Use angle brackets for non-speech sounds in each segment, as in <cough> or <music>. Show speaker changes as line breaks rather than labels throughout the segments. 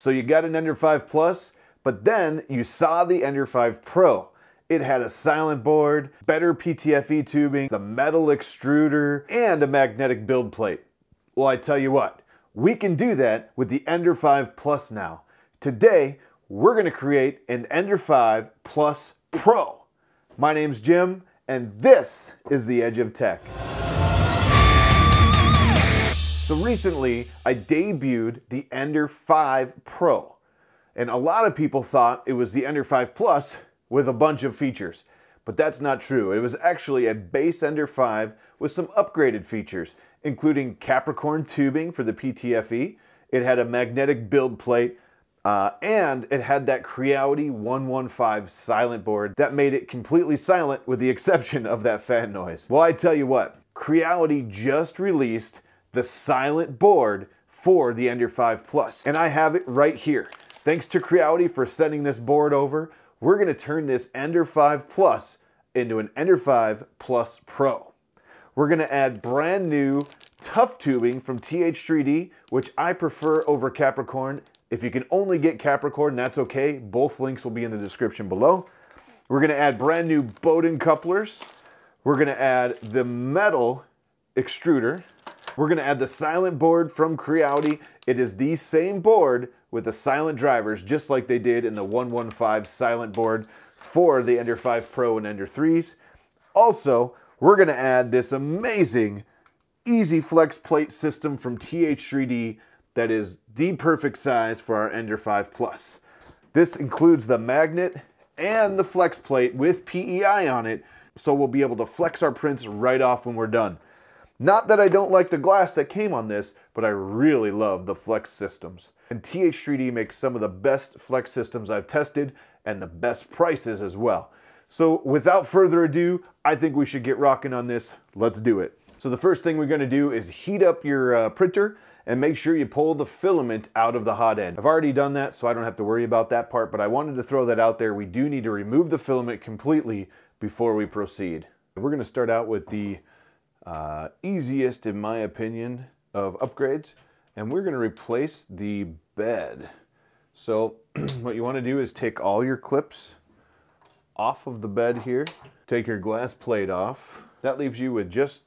So you got an Ender 5 Plus, but then you saw the Ender 5 Pro. It had a silent board, better PTFE tubing, the metal extruder, and a magnetic build plate. Well, I tell you what, we can do that with the Ender 5 Plus now. Today, we're gonna create an Ender 5 Plus Pro. My name's Jim, and this is the Edge of Tech. So recently, I debuted the Ender 5 Pro. And a lot of people thought it was the Ender 5 Plus with a bunch of features. But that's not true. It was actually a base Ender 5 with some upgraded features, including Capricorn tubing for the PTFE. It had a magnetic build plate, uh, and it had that Creality 115 silent board that made it completely silent with the <laughs> exception of that fan noise. Well, I tell you what, Creality just released the silent board for the Ender 5 Plus. And I have it right here. Thanks to Creality for sending this board over, we're gonna turn this Ender 5 Plus into an Ender 5 Plus Pro. We're gonna add brand new tough tubing from TH3D, which I prefer over Capricorn. If you can only get Capricorn, that's okay. Both links will be in the description below. We're gonna add brand new Bowden couplers. We're gonna add the metal extruder. We're gonna add the silent board from Creality. It is the same board with the silent drivers, just like they did in the 115 silent board for the Ender 5 Pro and Ender 3s. Also, we're gonna add this amazing EZFlex plate system from TH3D that is the perfect size for our Ender 5 Plus. This includes the magnet and the flex plate with PEI on it, so we'll be able to flex our prints right off when we're done. Not that I don't like the glass that came on this, but I really love the Flex systems. And TH3D makes some of the best Flex systems I've tested and the best prices as well. So without further ado, I think we should get rocking on this. Let's do it. So the first thing we're gonna do is heat up your uh, printer and make sure you pull the filament out of the hot end. I've already done that, so I don't have to worry about that part, but I wanted to throw that out there. We do need to remove the filament completely before we proceed. We're gonna start out with the uh, easiest, in my opinion, of upgrades. And we're gonna replace the bed. So <clears throat> what you wanna do is take all your clips off of the bed here, take your glass plate off. That leaves you with just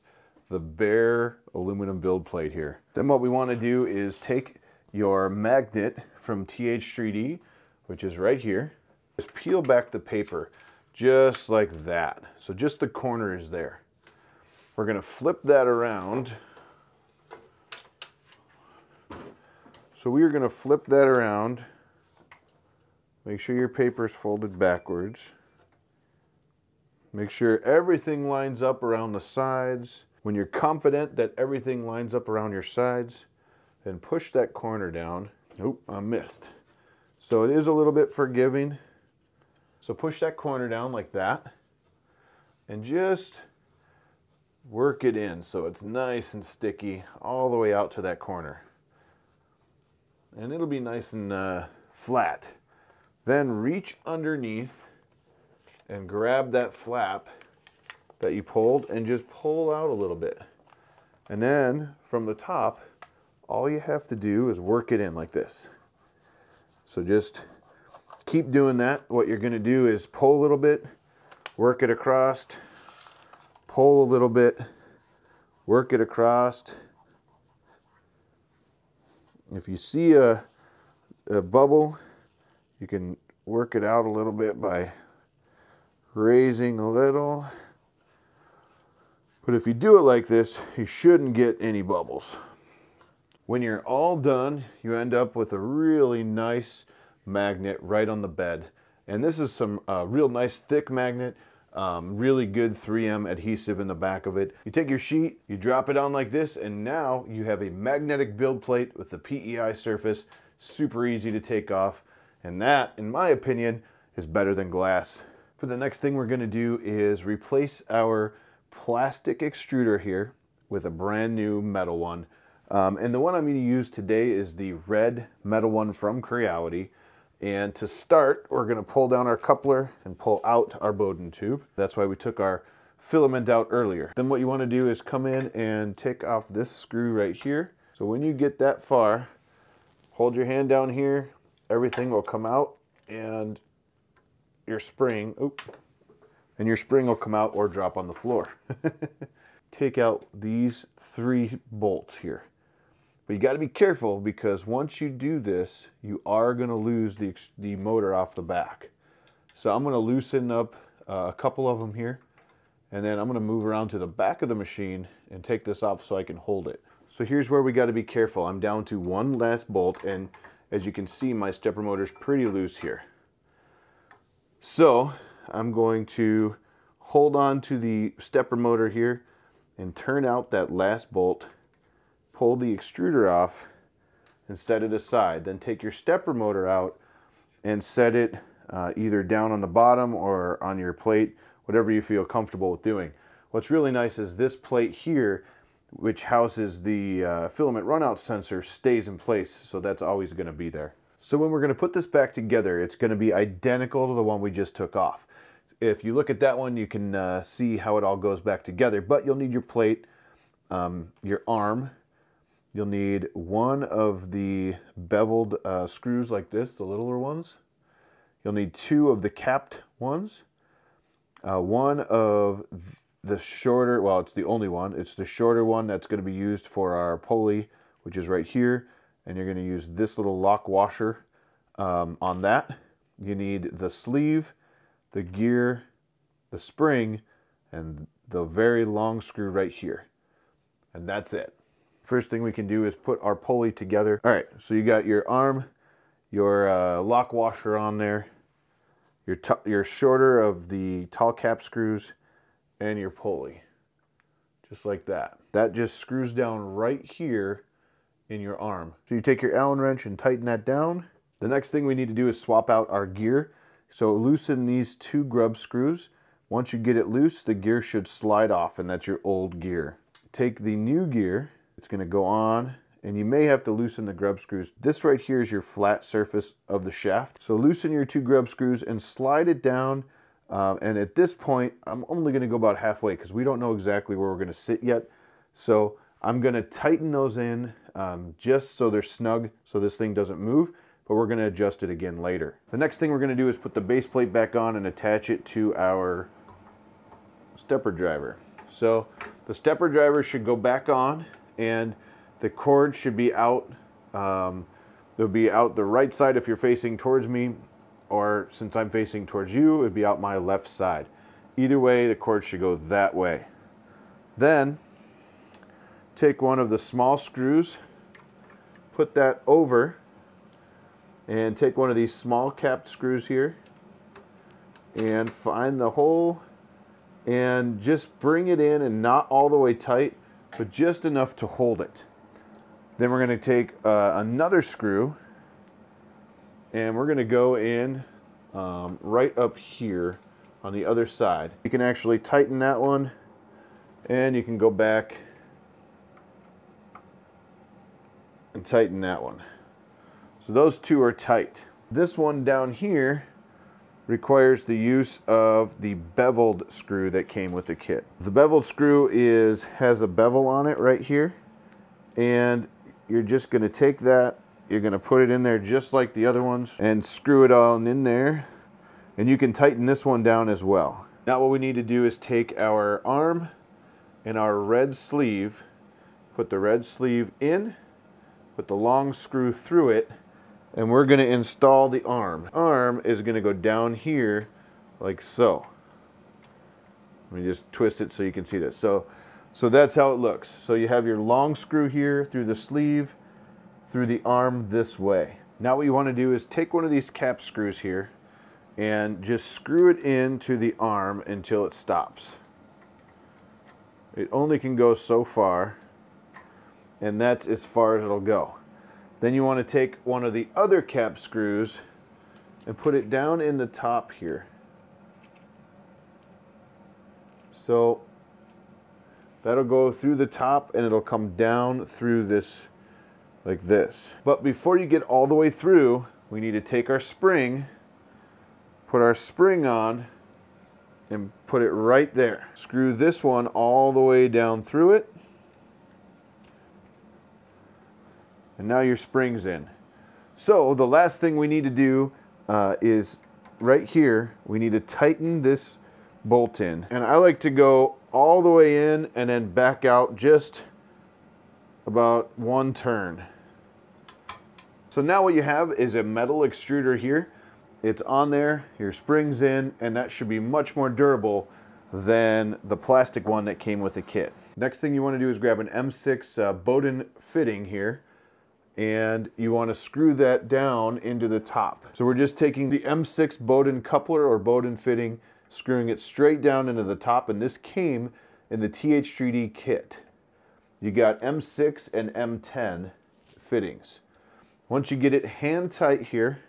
the bare aluminum build plate here. Then what we wanna do is take your magnet from TH3D, which is right here, just peel back the paper just like that. So just the corner is there. We're going to flip that around. So we are going to flip that around. Make sure your paper is folded backwards. Make sure everything lines up around the sides. When you're confident that everything lines up around your sides, then push that corner down. Oop, I missed. So it is a little bit forgiving. So push that corner down like that. And just work it in so it's nice and sticky all the way out to that corner. And it'll be nice and uh, flat. Then reach underneath and grab that flap that you pulled and just pull out a little bit. And then from the top, all you have to do is work it in like this. So just keep doing that. What you're gonna do is pull a little bit, work it across, pull a little bit, work it across. If you see a, a bubble, you can work it out a little bit by raising a little. But if you do it like this, you shouldn't get any bubbles. When you're all done, you end up with a really nice magnet right on the bed. And this is some uh, real nice thick magnet. Um, really good 3M adhesive in the back of it. You take your sheet, you drop it on like this, and now you have a magnetic build plate with the PEI surface. Super easy to take off. And that, in my opinion, is better than glass. For the next thing we're gonna do is replace our plastic extruder here with a brand new metal one. Um, and the one I'm gonna use today is the red metal one from Creality. And to start, we're gonna pull down our coupler and pull out our Bowden tube. That's why we took our filament out earlier. Then what you wanna do is come in and take off this screw right here. So when you get that far, hold your hand down here, everything will come out and your spring, oop, and your spring will come out or drop on the floor. <laughs> Take out these three bolts here. But you got to be careful because once you do this, you are going to lose the, the motor off the back. So I'm going to loosen up uh, a couple of them here and then I'm going to move around to the back of the machine and take this off so I can hold it. So here's where we got to be careful. I'm down to one last bolt and as you can see my stepper motor is pretty loose here. So I'm going to hold on to the stepper motor here and turn out that last bolt, pull the extruder off and set it aside. Then take your stepper motor out and set it uh, either down on the bottom or on your plate, whatever you feel comfortable with doing. What's really nice is this plate here, which houses the uh, filament runout sensor, stays in place, so that's always going to be there. So when we're going to put this back together, it's going to be identical to the one we just took off. If you look at that one, you can uh, see how it all goes back together, but you'll need your plate, um, your arm, you'll need one of the beveled uh, screws like this, the littler ones, You'll need two of the capped ones, uh, one of the shorter, well, it's the only one. It's the shorter one that's going to be used for our pulley, which is right here. And you're going to use this little lock washer um, on that. You need the sleeve, the gear, the spring, and the very long screw right here. And that's it. First thing we can do is put our pulley together. All right, so you got your arm, your uh, lock washer on there, your, your shorter of the tall cap screws, and your pulley. Just like that. That just screws down right here in your arm. So you take your Allen wrench and tighten that down. The next thing we need to do is swap out our gear. So loosen these two grub screws. Once you get it loose, the gear should slide off and that's your old gear. Take the new gear, it's gonna go on and you may have to loosen the grub screws. This right here is your flat surface of the shaft. So loosen your two grub screws and slide it down. Um, and at this point, I'm only gonna go about halfway because we don't know exactly where we're gonna sit yet. So I'm gonna tighten those in um, just so they're snug so this thing doesn't move, but we're gonna adjust it again later. The next thing we're gonna do is put the base plate back on and attach it to our stepper driver. So the stepper driver should go back on and the cord should be out. Um, they'll be out the right side if you're facing towards me, or since I'm facing towards you, it'd be out my left side. Either way, the cord should go that way. Then, take one of the small screws, put that over, and take one of these small capped screws here, and find the hole, and just bring it in and not all the way tight, but just enough to hold it. Then we're going to take uh, another screw and we're going to go in um, right up here on the other side. You can actually tighten that one and you can go back and tighten that one. So those two are tight. This one down here requires the use of the beveled screw that came with the kit. The beveled screw is has a bevel on it right here and you're just going to take that, you're going to put it in there just like the other ones and screw it on in there. And you can tighten this one down as well. Now what we need to do is take our arm and our red sleeve, put the red sleeve in, put the long screw through it, and we're going to install the arm. Arm is going to go down here like so. Let me just twist it so you can see this. So so that's how it looks. So you have your long screw here through the sleeve, through the arm this way. Now what you want to do is take one of these cap screws here and just screw it into the arm until it stops. It only can go so far and that's as far as it'll go. Then you want to take one of the other cap screws and put it down in the top here. So That'll go through the top and it'll come down through this like this. But before you get all the way through, we need to take our spring, put our spring on, and put it right there. Screw this one all the way down through it. And now your spring's in. So the last thing we need to do uh, is right here, we need to tighten this bolt in. And I like to go all the way in and then back out just about one turn. So now what you have is a metal extruder here. It's on there, your spring's in, and that should be much more durable than the plastic one that came with the kit. Next thing you want to do is grab an M6 uh, Bowden fitting here and you want to screw that down into the top. So we're just taking the M6 Bowden coupler or Bowden fitting, screwing it straight down into the top, and this came in the TH3D kit. You got M6 and M10 fittings. Once you get it hand tight here,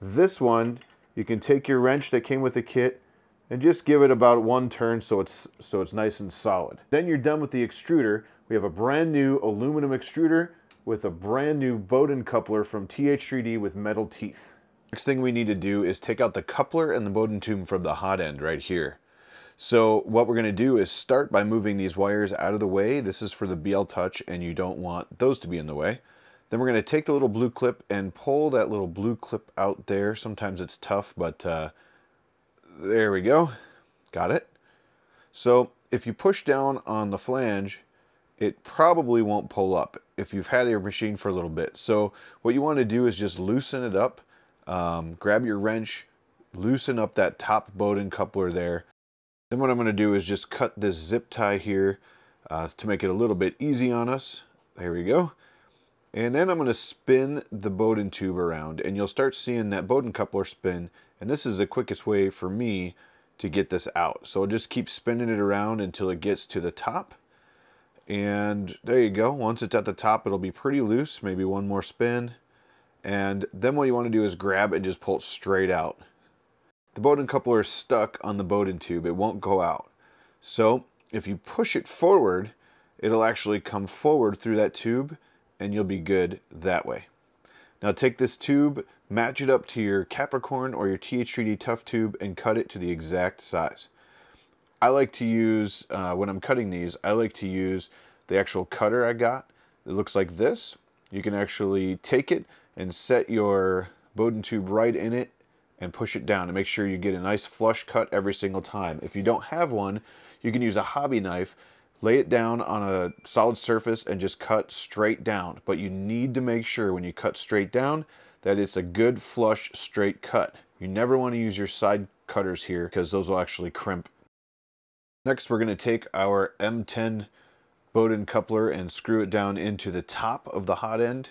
this one, you can take your wrench that came with the kit and just give it about one turn so it's, so it's nice and solid. Then you're done with the extruder. We have a brand new aluminum extruder with a brand new Bowden coupler from TH3D with metal teeth. Next thing we need to do is take out the coupler and the Bowden tube from the hot end right here. So what we're going to do is start by moving these wires out of the way. This is for the BL Touch and you don't want those to be in the way. Then we're going to take the little blue clip and pull that little blue clip out there. Sometimes it's tough, but uh, there we go. Got it. So if you push down on the flange, it probably won't pull up if you've had your machine for a little bit. So what you want to do is just loosen it up. Um, grab your wrench, loosen up that top Bowden coupler there. Then what I'm going to do is just cut this zip tie here uh, to make it a little bit easy on us. There we go. And then I'm going to spin the Bowden tube around and you'll start seeing that Bowden coupler spin. And this is the quickest way for me to get this out. So I'll just keep spinning it around until it gets to the top. And there you go. Once it's at the top, it'll be pretty loose. Maybe one more spin. And then what you want to do is grab and just pull it straight out. The Bowden coupler is stuck on the Bowden tube. It won't go out. So if you push it forward, it'll actually come forward through that tube and you'll be good that way. Now take this tube, match it up to your Capricorn or your TH3D Tough tube and cut it to the exact size. I like to use, uh, when I'm cutting these, I like to use the actual cutter I got. It looks like this. You can actually take it and set your Bowden tube right in it and push it down to make sure you get a nice flush cut every single time. If you don't have one, you can use a hobby knife lay it down on a solid surface and just cut straight down. But you need to make sure when you cut straight down that it's a good flush straight cut. You never want to use your side cutters here because those will actually crimp. Next we're going to take our M10 Bowden coupler and screw it down into the top of the hot end.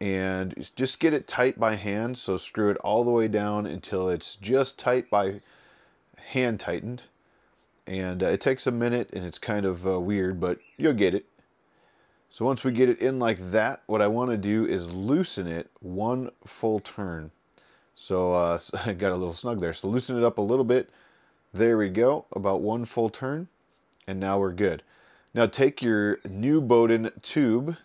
And just get it tight by hand so screw it all the way down until it's just tight by hand tightened. And uh, it takes a minute and it's kind of uh, weird but you'll get it. So once we get it in like that what I want to do is loosen it one full turn. So uh, <laughs> I got a little snug there. So loosen it up a little bit there we go about one full turn and now we're good now take your new Bowden tube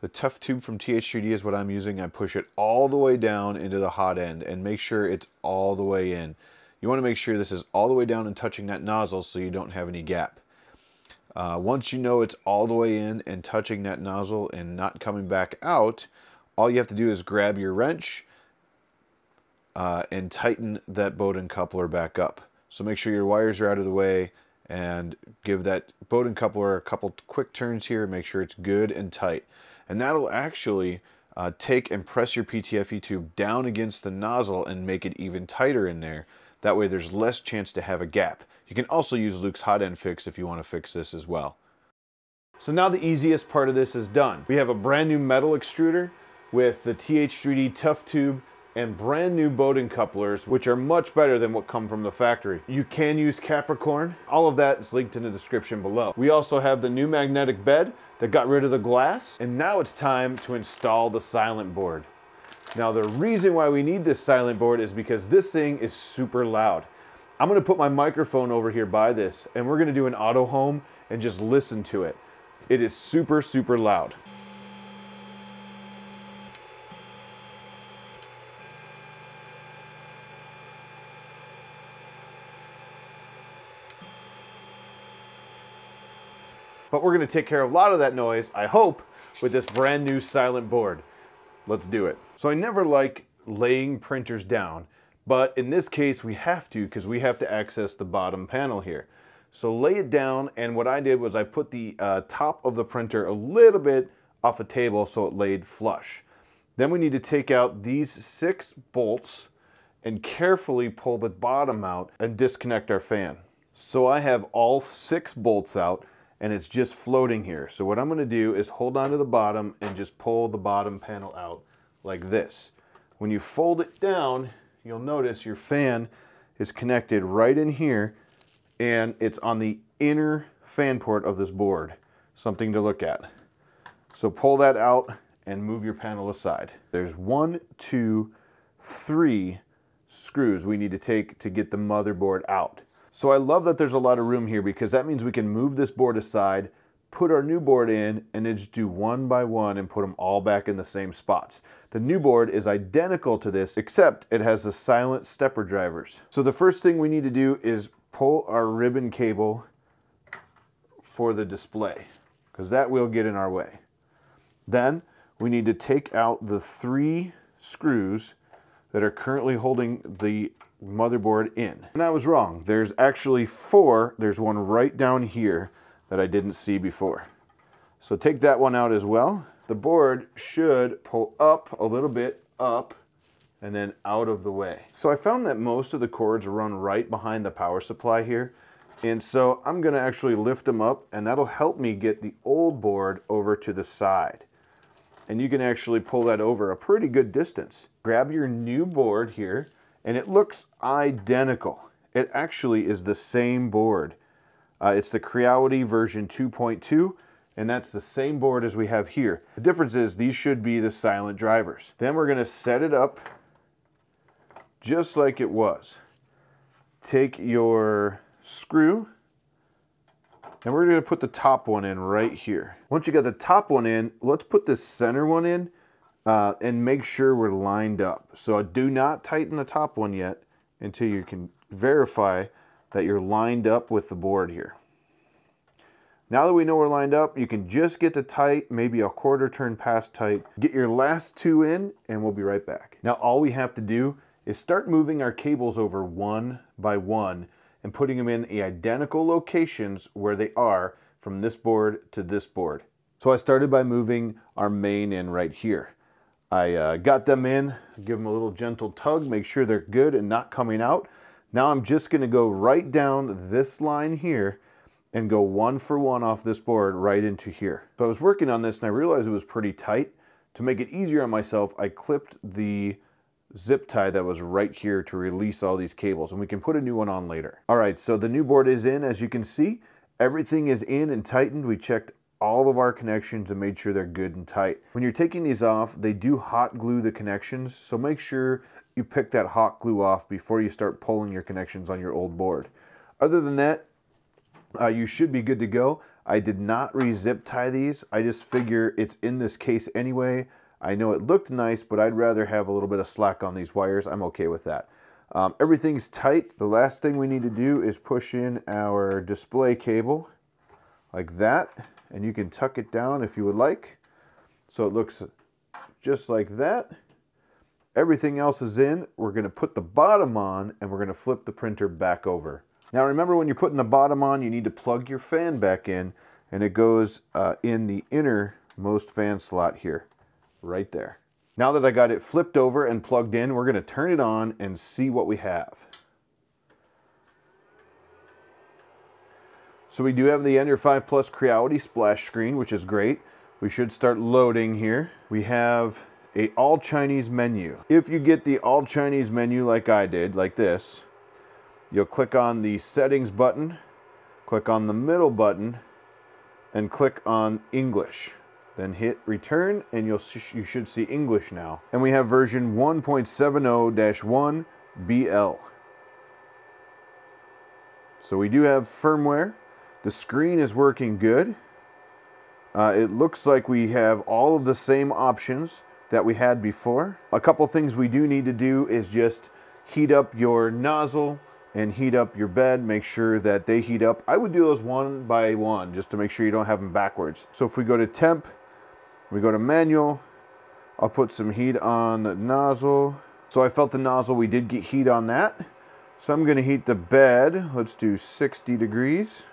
the tough tube from TH3D is what I'm using I push it all the way down into the hot end and make sure it's all the way in you want to make sure this is all the way down and touching that nozzle so you don't have any gap. Uh, once you know it's all the way in and touching that nozzle and not coming back out, all you have to do is grab your wrench uh, and tighten that Bowden coupler back up. So make sure your wires are out of the way and give that Bowden coupler a couple quick turns here make sure it's good and tight. And that'll actually uh, take and press your PTFE tube down against the nozzle and make it even tighter in there. That way there's less chance to have a gap. You can also use Luke's hot end fix if you want to fix this as well. So now the easiest part of this is done. We have a brand new metal extruder with the TH3D Tough Tube and brand new Bowden couplers, which are much better than what come from the factory. You can use Capricorn. All of that is linked in the description below. We also have the new magnetic bed that got rid of the glass, and now it's time to install the silent board. Now the reason why we need this silent board is because this thing is super loud. I'm gonna put my microphone over here by this and we're gonna do an auto home and just listen to it. It is super, super loud. But we're gonna take care of a lot of that noise, I hope, with this brand new silent board. Let's do it. So I never like laying printers down, but in this case we have to because we have to access the bottom panel here. So lay it down and what I did was I put the uh, top of the printer a little bit off a table so it laid flush. Then we need to take out these six bolts and carefully pull the bottom out and disconnect our fan. So I have all six bolts out and it's just floating here. So what I'm gonna do is hold on to the bottom and just pull the bottom panel out like this. When you fold it down, you'll notice your fan is connected right in here and it's on the inner fan port of this board. Something to look at. So pull that out and move your panel aside. There's one, two, three screws we need to take to get the motherboard out. So I love that there's a lot of room here because that means we can move this board aside, put our new board in, and then just do one by one and put them all back in the same spots. The new board is identical to this, except it has the silent stepper drivers. So the first thing we need to do is pull our ribbon cable for the display, because that will get in our way. Then we need to take out the three screws that are currently holding the motherboard in. And I was wrong. There's actually four. There's one right down here that I didn't see before. So take that one out as well. The board should pull up a little bit, up, and then out of the way. So I found that most of the cords run right behind the power supply here. And so I'm gonna actually lift them up and that'll help me get the old board over to the side. And you can actually pull that over a pretty good distance. Grab your new board here and it looks identical. It actually is the same board. Uh, it's the Creality version 2.2, and that's the same board as we have here. The difference is these should be the silent drivers. Then we're gonna set it up just like it was. Take your screw, and we're gonna put the top one in right here. Once you got the top one in, let's put the center one in uh, and make sure we're lined up. So do not tighten the top one yet until you can verify that you're lined up with the board here. Now that we know we're lined up, you can just get to tight, maybe a quarter turn past tight. Get your last two in and we'll be right back. Now all we have to do is start moving our cables over one by one and putting them in the identical locations where they are from this board to this board. So I started by moving our main in right here. I uh, got them in, give them a little gentle tug, make sure they're good and not coming out. Now I'm just gonna go right down this line here and go one for one off this board right into here. So I was working on this and I realized it was pretty tight. To make it easier on myself, I clipped the zip tie that was right here to release all these cables and we can put a new one on later. All right, so the new board is in as you can see. Everything is in and tightened. We checked all of our connections and made sure they're good and tight. When you're taking these off, they do hot glue the connections, so make sure you pick that hot glue off before you start pulling your connections on your old board. Other than that, uh, you should be good to go. I did not re-zip tie these. I just figure it's in this case anyway. I know it looked nice, but I'd rather have a little bit of slack on these wires. I'm okay with that. Um, everything's tight. The last thing we need to do is push in our display cable like that and you can tuck it down if you would like. So it looks just like that. Everything else is in. We're going to put the bottom on and we're going to flip the printer back over. Now remember when you're putting the bottom on, you need to plug your fan back in and it goes uh, in the innermost fan slot here, right there. Now that I got it flipped over and plugged in, we're going to turn it on and see what we have. So we do have the Ender 5 Plus Creality splash screen, which is great. We should start loading here. We have a all Chinese menu. If you get the all Chinese menu like I did, like this, you'll click on the settings button, click on the middle button, and click on English. Then hit return and you'll you should see English now. And we have version 1.70-1 BL. So we do have firmware. The screen is working good. Uh, it looks like we have all of the same options that we had before. A couple things we do need to do is just heat up your nozzle and heat up your bed. Make sure that they heat up. I would do those one by one just to make sure you don't have them backwards. So if we go to temp, we go to manual, I'll put some heat on the nozzle. So I felt the nozzle, we did get heat on that. So I'm gonna heat the bed. Let's do 60 degrees.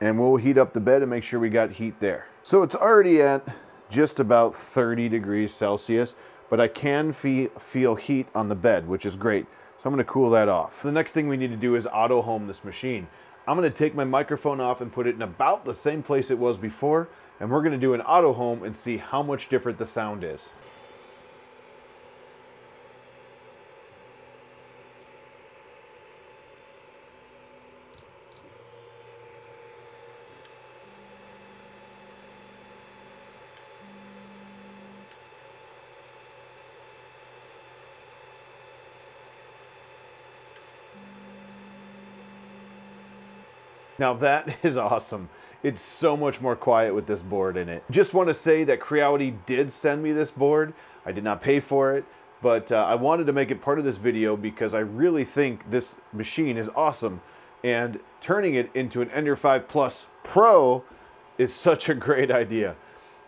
And we'll heat up the bed and make sure we got heat there. So it's already at just about 30 degrees Celsius, but I can feel heat on the bed, which is great. So I'm gonna cool that off. The next thing we need to do is auto home this machine. I'm gonna take my microphone off and put it in about the same place it was before, and we're gonna do an auto home and see how much different the sound is. Now that <laughs> is awesome. It's so much more quiet with this board in it. Just want to say that Creality did send me this board. I did not pay for it, but uh, I wanted to make it part of this video because I really think this machine is awesome. And turning it into an Ender 5 Plus Pro is <laughs> such a great idea.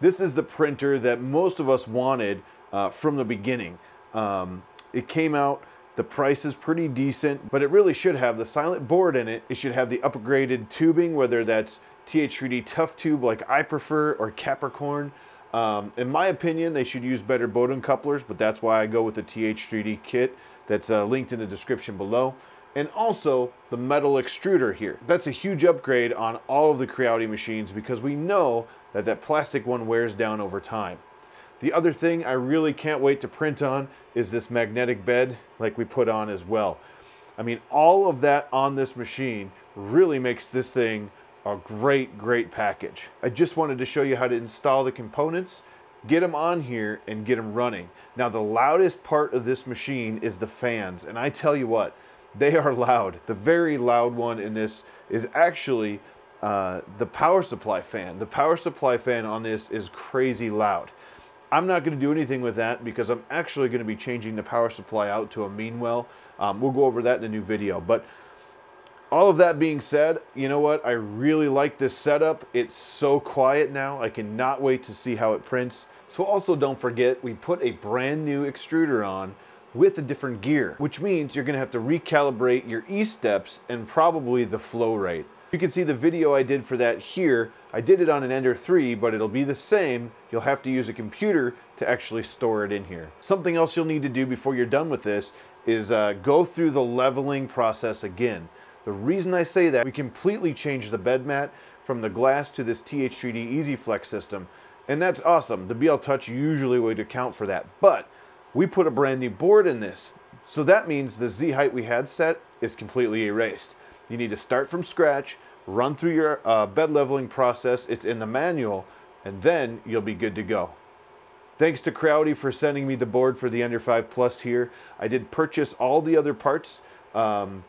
This is the printer that most of us wanted uh, from the beginning. Um, it came out the price is pretty decent, but it really should have the silent board in it. It should have the upgraded tubing, whether that's TH3D Tough Tube like I prefer or Capricorn. Um, in my opinion, they should use better Bowden couplers, but that's why I go with the TH3D kit that's uh, linked in the description below. And also the metal extruder here. That's a huge upgrade on all of the Creality machines because we know that that plastic one wears down over time. The other thing I really can't wait to print on is this magnetic bed like we put on as well. I mean, all of that on this machine really makes this thing a great, great package. I just wanted to show you how to install the components, get them on here, and get them running. Now, the loudest part of this machine is the fans, and I tell you what, they are loud. The very loud one in this is actually uh, the power supply fan. The power supply fan on this is crazy loud. I'm not going to do anything with that because I'm actually going to be changing the power supply out to a Meanwell. Um, we'll go over that in the new video. But all of that being said, you know what? I really like this setup. It's so quiet now. I cannot wait to see how it prints. So also don't forget, we put a brand new extruder on with a different gear, which means you're going to have to recalibrate your E-steps and probably the flow rate. You can see the video I did for that here. I did it on an Ender 3, but it'll be the same. You'll have to use a computer to actually store it in here. Something else you'll need to do before you're done with this is uh, go through the leveling process again. The reason I say that, we completely changed the bed mat from the glass to this TH3D EZFlex system, and that's awesome. The BL Touch usually would account for that, but we put a brand new board in this. So that means the Z height we had set is completely erased. You need to start from scratch, run through your uh, bed leveling process. It's in the manual, and then you'll be good to go. Thanks to Creality for sending me the board for the Ender 5 Plus here. I did purchase all the other parts. Um,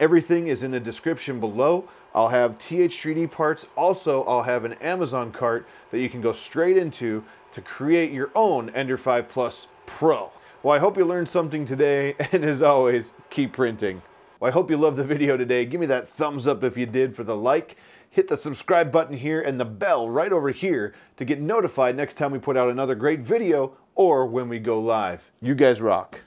everything is in the description below. I'll have TH3D parts. Also, I'll have an Amazon cart that you can go straight into to create your own Ender 5 Plus Pro. Well, I hope you learned something today, <laughs> and as always, keep printing. Well, I hope you loved the video today. Give me that thumbs up if you did for the like. Hit the subscribe button here and the bell right over here to get notified next time we put out another great video or when we go live. You guys rock.